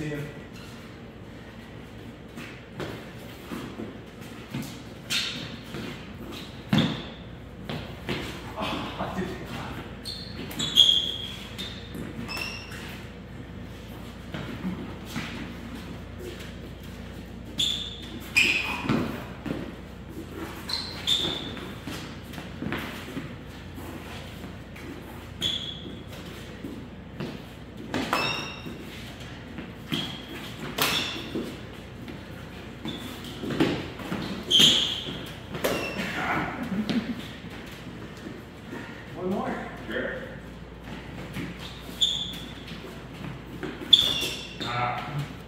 see you. One more. Sure. Ah.